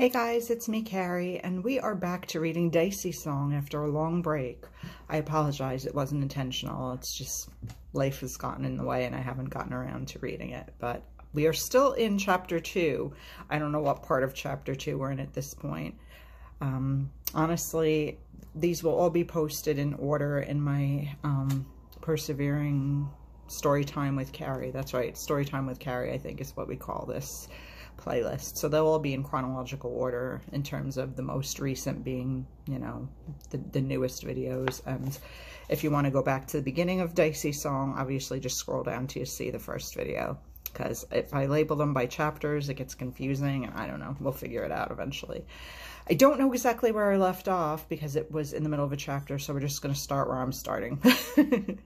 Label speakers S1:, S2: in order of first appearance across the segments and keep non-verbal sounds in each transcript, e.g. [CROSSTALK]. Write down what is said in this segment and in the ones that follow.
S1: Hey guys, it's me, Kari, and we are back to reading Dicey's song after a long break. I apologize, it wasn't intentional. It's just life has gotten in the way and I haven't gotten around to reading it. But we are still in chapter two. I don't know what part of chapter two we're in at this point. Um, honestly, these will all be posted in order in my um, persevering story time with Kari. That's right, story time with Kari, I think is what we call this playlist. So they'll all be in chronological order in terms of the most recent being, you know, the, the newest videos. And if you want to go back to the beginning of Dicey's song, obviously just scroll down to see the first video. Because if I label them by chapters, it gets confusing. And I don't know. We'll figure it out eventually. I don't know exactly where I left off because it was in the middle of a chapter. So we're just going to start where I'm starting. [LAUGHS]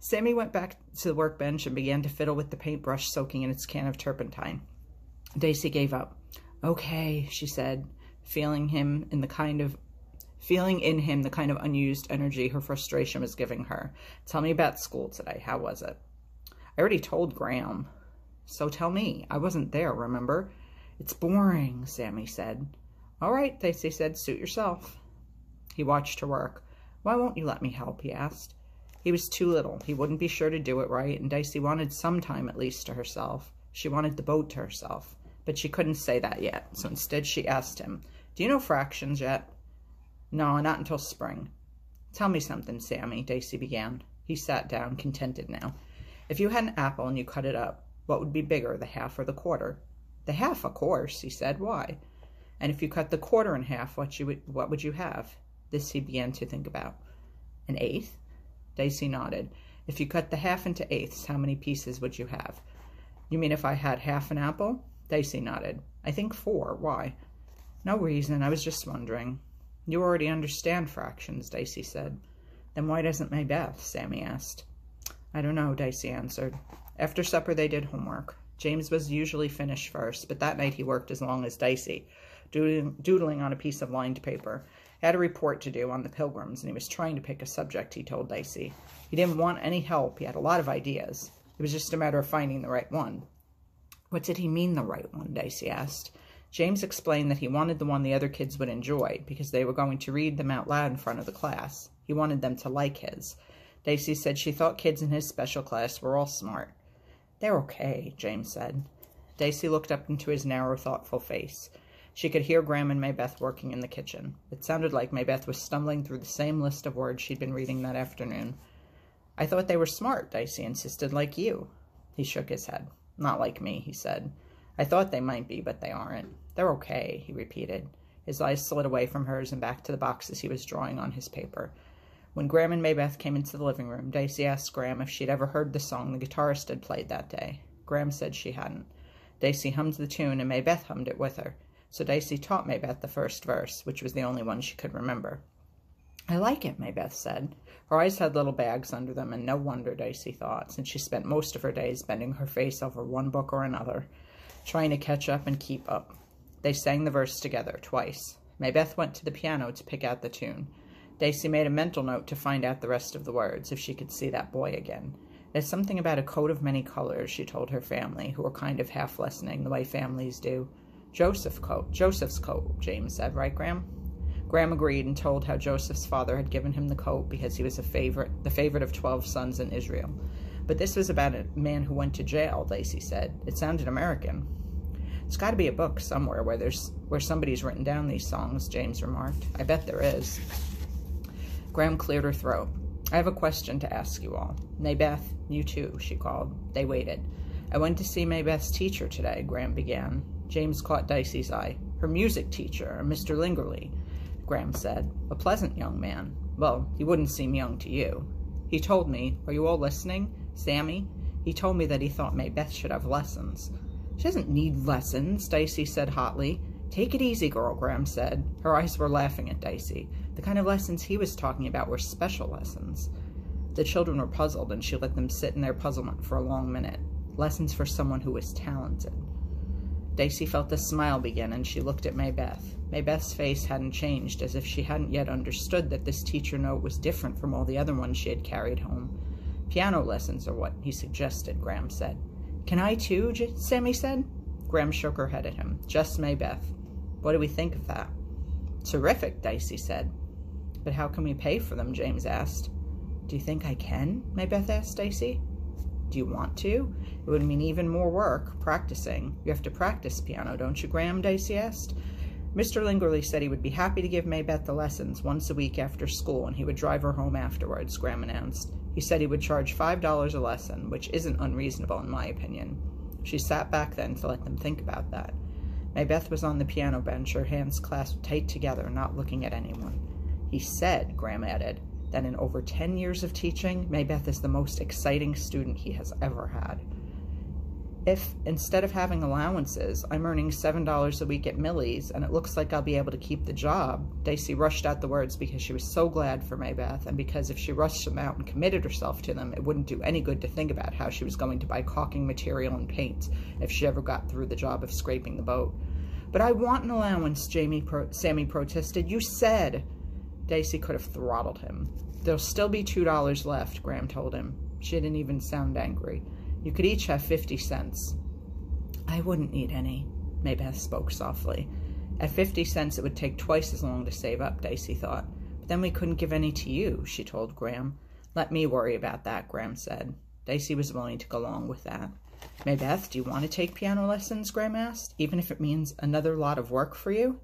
S1: Sammy went back to the workbench and began to fiddle with the paintbrush soaking in its can of turpentine. Dicey gave up. Okay, she said, feeling him in the kind of feeling in him the kind of unused energy her frustration was giving her. Tell me about school today. How was it? I already told Graham. So tell me. I wasn't there, remember? It's boring, Sammy said. All right, Dicey said. Suit yourself. He watched her work. Why won't you let me help? he asked. He was too little. He wouldn't be sure to do it right, and Dicey wanted some time at least to herself. She wanted the boat to herself but she couldn't say that yet. So instead she asked him, do you know fractions yet? No, not until spring. Tell me something, Sammy, Dicey began. He sat down, contented now. If you had an apple and you cut it up, what would be bigger, the half or the quarter? The half, of course, he said. Why? And if you cut the quarter in half, what, you would, what would you have? This he began to think about. An eighth? Dicey nodded. If you cut the half into eighths, how many pieces would you have? You mean if I had half an apple? Dicey nodded. I think four. Why? No reason. I was just wondering. You already understand fractions, Dicey said. Then why doesn't Maybeth? Sammy asked. I don't know, Dicey answered. After supper, they did homework. James was usually finished first, but that night he worked as long as Dicey, doodling on a piece of lined paper. He had a report to do on the pilgrims, and he was trying to pick a subject, he told Dicey. He didn't want any help. He had a lot of ideas. It was just a matter of finding the right one. What did he mean the right one, Dicey asked. James explained that he wanted the one the other kids would enjoy because they were going to read them out loud in front of the class. He wanted them to like his. Dicey said she thought kids in his special class were all smart. They're okay, James said. Dicey looked up into his narrow, thoughtful face. She could hear Graham and Maybeth working in the kitchen. It sounded like Maybeth was stumbling through the same list of words she'd been reading that afternoon. I thought they were smart, Dicey insisted, like you. He shook his head. Not like me, he said. I thought they might be, but they aren't. They're okay, he repeated. His eyes slid away from hers and back to the boxes he was drawing on his paper. When Graham and Maybeth came into the living room, Dicey asked Graham if she'd ever heard the song the guitarist had played that day. Graham said she hadn't. Dicey hummed the tune, and Maybeth hummed it with her. So Dicey taught Maybeth the first verse, which was the only one she could remember. I like it, Maybeth said. Her eyes had little bags under them, and no wonder, Dicey thought, since she spent most of her days bending her face over one book or another, trying to catch up and keep up. They sang the verse together, twice. Maybeth went to the piano to pick out the tune. Dicey made a mental note to find out the rest of the words, if she could see that boy again. There's something about a coat of many colors, she told her family, who were kind of half listening, the way families do. Joseph coat, Joseph's coat, James said, right, Graham? Graham agreed and told how Joseph's father had given him the coat because he was a favorite, the favorite of 12 sons in Israel. But this was about a man who went to jail, Dicey said. It sounded American. It's got to be a book somewhere where there's where somebody's written down these songs, James remarked. I bet there is. Graham cleared her throat. I have a question to ask you all. Maybeth, you too, she called. They waited. I went to see Maybeth's teacher today, Graham began. James caught Dicey's eye. Her music teacher, Mr. Lingerle. Graham said. A pleasant young man. Well, he wouldn't seem young to you. He told me, are you all listening? Sammy? He told me that he thought Maybeth should have lessons. She doesn't need lessons, Dicey said hotly. Take it easy, girl, Graham said. Her eyes were laughing at Dicey. The kind of lessons he was talking about were special lessons. The children were puzzled, and she let them sit in their puzzlement for a long minute. Lessons for someone who was talented. Dicey felt a smile begin, and she looked at Maybeth. Maybeth's face hadn't changed, as if she hadn't yet understood that this teacher note was different from all the other ones she had carried home. Piano lessons are what he suggested, Graham said. Can I too? Sammy said. Graham shook her head at him. Just Maybeth. What do we think of that? Terrific, Dicey said. But how can we pay for them? James asked. Do you think I can? Maybeth asked Dicey. Do you want to? It would mean even more work, practicing. You have to practice piano, don't you, Graham? Dicey asked. Mr. Lingerle said he would be happy to give Maybeth the lessons once a week after school, and he would drive her home afterwards, Graham announced. He said he would charge $5 a lesson, which isn't unreasonable in my opinion. She sat back then to let them think about that. Maybeth was on the piano bench, her hands clasped tight together, not looking at anyone. He said, Graham added, that in over 10 years of teaching, Maybeth is the most exciting student he has ever had. If, instead of having allowances, I'm earning $7 a week at Millie's and it looks like I'll be able to keep the job, Dicey rushed out the words because she was so glad for Maybeth and because if she rushed them out and committed herself to them, it wouldn't do any good to think about how she was going to buy caulking material and paint if she ever got through the job of scraping the boat. But I want an allowance, Jamie pro Sammy protested. You said. Dicey could have throttled him. There'll still be $2 left, Graham told him. She didn't even sound angry. You could each have 50 cents. I wouldn't need any, Maybeth spoke softly. At 50 cents, it would take twice as long to save up, Dicey thought. But then we couldn't give any to you, she told Graham. Let me worry about that, Graham said. Dicey was willing to go along with that. Maybeth, do you want to take piano lessons? Graham asked, even if it means another lot of work for you?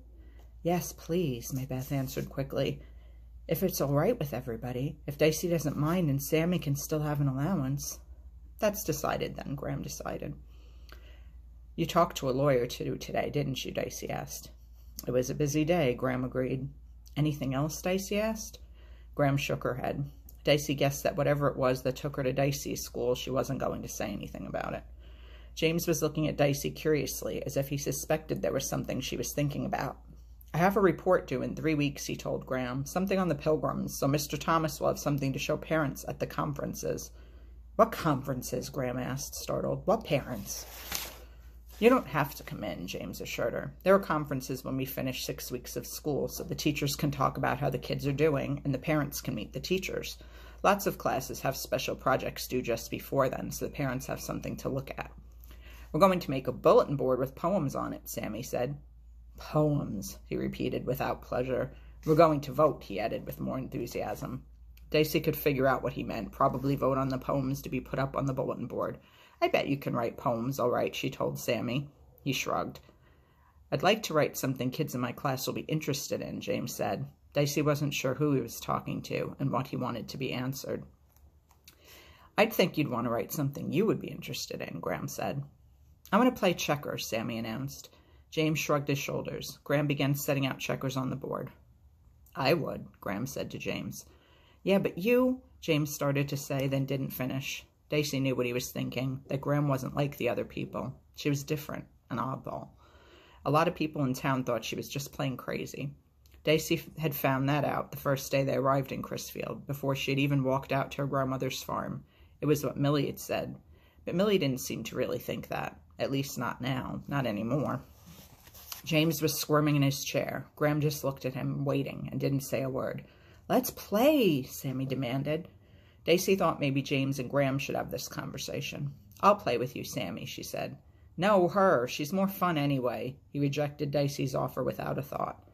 S1: Yes, please, Maybeth answered quickly. If it's all right with everybody, if Dicey doesn't mind and Sammy can still have an allowance. That's decided then, Graham decided. You talked to a lawyer too today, didn't you? Dicey asked. It was a busy day, Graham agreed. Anything else? Dicey asked. Graham shook her head. Dicey guessed that whatever it was that took her to Dicey's school, she wasn't going to say anything about it. James was looking at Dicey curiously, as if he suspected there was something she was thinking about. I have a report due in three weeks, he told Graham. Something on the pilgrims, so Mr. Thomas will have something to show parents at the conferences. What conferences? Graham asked, startled. What parents? You don't have to come in, James assured her. There are conferences when we finish six weeks of school, so the teachers can talk about how the kids are doing, and the parents can meet the teachers. Lots of classes have special projects due just before then, so the parents have something to look at. We're going to make a bulletin board with poems on it, Sammy said. Poems, he repeated without pleasure. We're going to vote, he added with more enthusiasm. Dicey could figure out what he meant, probably vote on the poems to be put up on the bulletin board. I bet you can write poems, all right, she told Sammy. He shrugged. I'd like to write something kids in my class will be interested in, James said. Dicey wasn't sure who he was talking to and what he wanted to be answered. I'd think you'd want to write something you would be interested in, Graham said. I want to play checkers, Sammy announced. James shrugged his shoulders. Graham began setting out checkers on the board. I would, Graham said to James. Yeah, but you, James started to say, then didn't finish. Dicey knew what he was thinking, that Graham wasn't like the other people. She was different, an oddball. A lot of people in town thought she was just plain crazy. Dicey had found that out the first day they arrived in Crisfield, before she had even walked out to her grandmother's farm. It was what Millie had said. But Millie didn't seem to really think that, at least not now, not anymore. James was squirming in his chair. Graham just looked at him, waiting, and didn't say a word. Let's play, Sammy demanded. Dicey thought maybe James and Graham should have this conversation. I'll play with you, Sammy, she said. No, her. She's more fun anyway. He rejected Dicey's offer without a thought.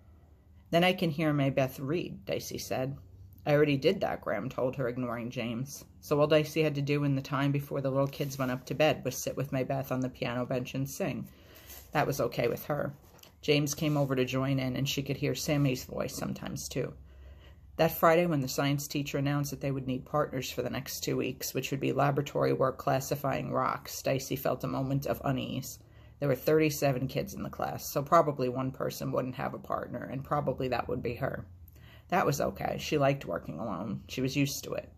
S1: Then I can hear Maybeth read, Dicey said. I already did that, Graham told her, ignoring James. So all Dicey had to do in the time before the little kids went up to bed was sit with Maybeth on the piano bench and sing. That was okay with her. James came over to join in, and she could hear Sammy's voice sometimes, too. That Friday, when the science teacher announced that they would need partners for the next two weeks, which would be laboratory work classifying rocks, Dicey felt a moment of unease. There were 37 kids in the class, so probably one person wouldn't have a partner, and probably that would be her. That was okay. She liked working alone. She was used to it.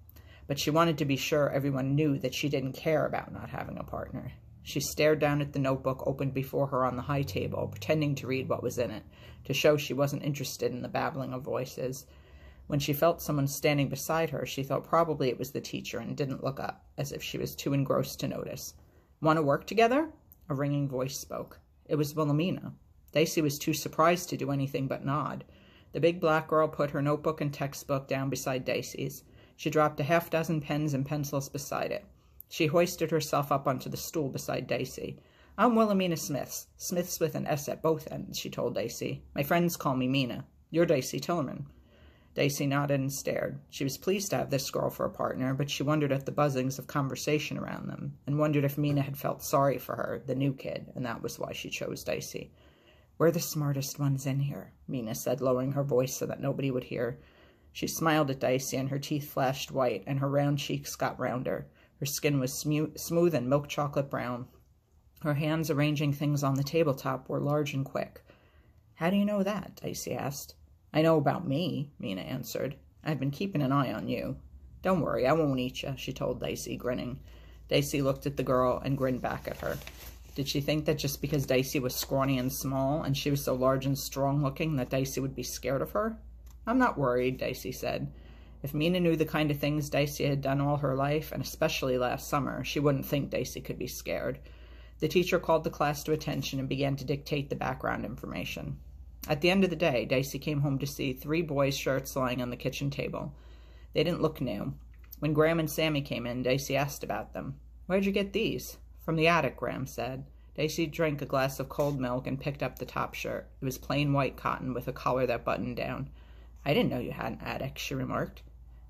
S1: But she wanted to be sure everyone knew that she didn't care about not having a partner. She stared down at the notebook opened before her on the high table, pretending to read what was in it, to show she wasn't interested in the babbling of voices. When she felt someone standing beside her, she thought probably it was the teacher and didn't look up, as if she was too engrossed to notice. Want to work together? A ringing voice spoke. It was Wilhelmina. Dicey was too surprised to do anything but nod. The big black girl put her notebook and textbook down beside Dicey's. She dropped a half dozen pens and pencils beside it. She hoisted herself up onto the stool beside Dicey. I'm Wilhelmina Smiths. Smiths with an S at both ends, she told Dicey. My friends call me Mina. You're Dicey Tillerman. Dicey nodded and stared. She was pleased to have this girl for a partner, but she wondered at the buzzings of conversation around them, and wondered if Mina had felt sorry for her, the new kid, and that was why she chose Dicey. We're the smartest ones in here, Mina said, lowering her voice so that nobody would hear. She smiled at Dicey, and her teeth flashed white, and her round cheeks got rounder. Her skin was smooth and milk chocolate brown. Her hands arranging things on the tabletop were large and quick. How do you know that? Dicey asked. I know about me, Mina answered. I've been keeping an eye on you. Don't worry, I won't eat you, she told Dicey, grinning. Dicey looked at the girl and grinned back at her. Did she think that just because Dicey was scrawny and small, and she was so large and strong-looking, that Dicey would be scared of her? I'm not worried, Dicey said. If Mina knew the kind of things Dicey had done all her life, and especially last summer, she wouldn't think Dicey could be scared. The teacher called the class to attention and began to dictate the background information. At the end of the day, Dicey came home to see three boys' shirts lying on the kitchen table. They didn't look new. When Graham and Sammy came in, Dicey asked about them. Where'd you get these? From the attic, Graham said. Dicey drank a glass of cold milk and picked up the top shirt. It was plain white cotton with a collar that buttoned down. I didn't know you had an attic, she remarked.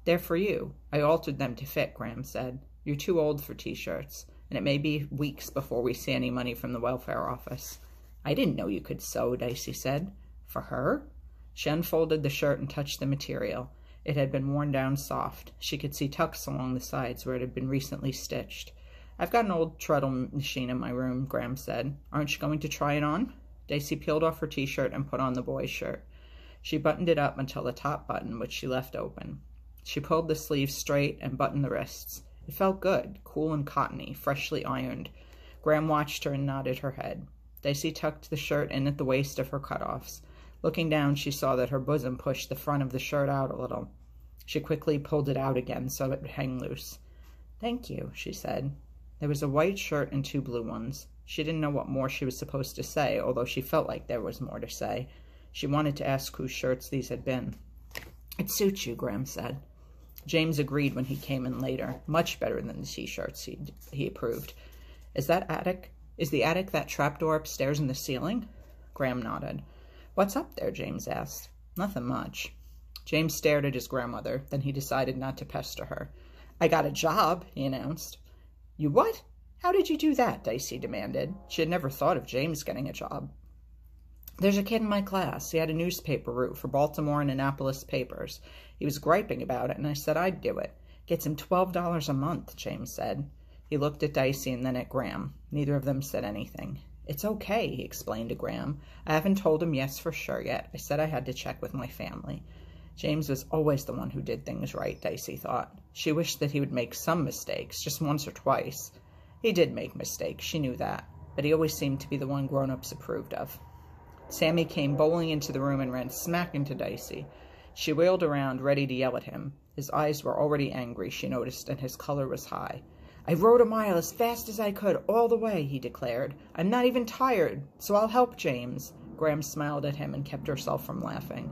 S1: They're for you. I altered them to fit, Graham said. You're too old for t-shirts, and it may be weeks before we see any money from the welfare office. I didn't know you could sew, Dicey said. For her? She unfolded the shirt and touched the material. It had been worn down soft. She could see tucks along the sides where it had been recently stitched. I've got an old treadle machine in my room, Graham said. Aren't you going to try it on? Dicey peeled off her t-shirt and put on the boy's shirt. She buttoned it up until the top button, which she left open. She pulled the sleeves straight and buttoned the wrists. It felt good, cool and cottony, freshly ironed. Graham watched her and nodded her head. Dicey tucked the shirt in at the waist of her cutoffs. Looking down, she saw that her bosom pushed the front of the shirt out a little. She quickly pulled it out again so it would hang loose. Thank you, she said. There was a white shirt and two blue ones. She didn't know what more she was supposed to say, although she felt like there was more to say. She wanted to ask whose shirts these had been. It suits you, Graham said. James agreed when he came in later. Much better than the t-shirts, he, he approved. Is that attic? Is the attic that trapdoor upstairs in the ceiling? Graham nodded. What's up there? James asked. Nothing much. James stared at his grandmother. Then he decided not to pester her. I got a job, he announced. You what? How did you do that? Dicey demanded. She had never thought of James getting a job. There's a kid in my class. He had a newspaper route for Baltimore and Annapolis papers. He was griping about it, and I said I'd do it. Gets him $12 a month, James said. He looked at Dicey and then at Graham. Neither of them said anything. It's okay, he explained to Graham. I haven't told him yes for sure yet. I said I had to check with my family. James was always the one who did things right, Dicey thought. She wished that he would make some mistakes, just once or twice. He did make mistakes, she knew that, but he always seemed to be the one grown-ups approved of. Sammy came bowling into the room and ran smack into Dicey. She wheeled around, ready to yell at him. His eyes were already angry, she noticed, and his color was high. I rode a mile as fast as I could all the way, he declared. I'm not even tired, so I'll help James. Graham smiled at him and kept herself from laughing.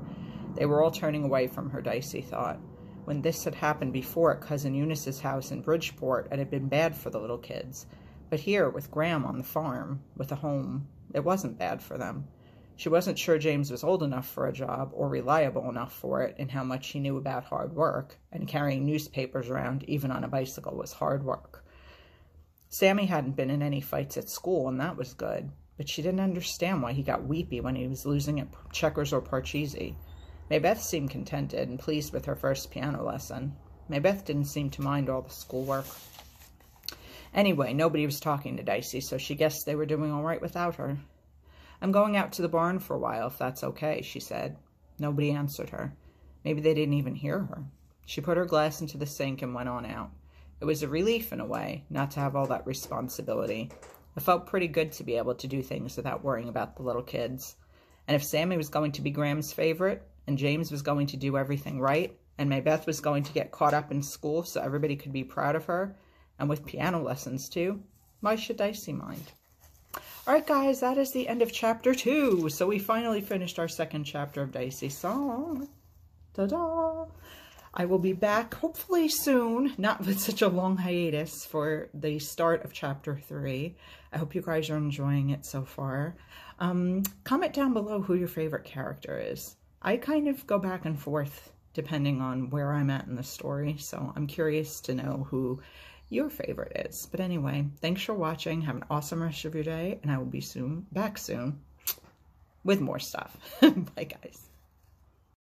S1: They were all turning away from her, Dicey thought. When this had happened before at Cousin Eunice's house in Bridgeport, it had been bad for the little kids. But here, with Graham on the farm, with a home, it wasn't bad for them. She wasn't sure James was old enough for a job or reliable enough for it in how much he knew about hard work, and carrying newspapers around, even on a bicycle, was hard work. Sammy hadn't been in any fights at school, and that was good, but she didn't understand why he got weepy when he was losing at checkers or parcheesi. Maybeth seemed contented and pleased with her first piano lesson. Maybeth didn't seem to mind all the schoolwork. Anyway, nobody was talking to Dicey, so she guessed they were doing all right without her. I'm going out to the barn for a while, if that's okay, she said. Nobody answered her. Maybe they didn't even hear her. She put her glass into the sink and went on out. It was a relief, in a way, not to have all that responsibility. It felt pretty good to be able to do things without worrying about the little kids. And if Sammy was going to be Graham's favorite, and James was going to do everything right, and Maybeth was going to get caught up in school so everybody could be proud of her, and with piano lessons too. Why should Dicey mind? All right, guys, that is the end of chapter two. So we finally finished our second chapter of Dicey's song. Ta-da! I will be back hopefully soon, not with such a long hiatus for the start of chapter three. I hope you guys are enjoying it so far. Um, comment down below who your favorite character is. I kind of go back and forth depending on where I'm at in the story, so I'm curious to know who your favorite is. But anyway, thanks for watching. Have an awesome rest of your day, and I will be soon back soon with more stuff. [LAUGHS] Bye, guys.